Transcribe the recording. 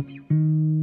Música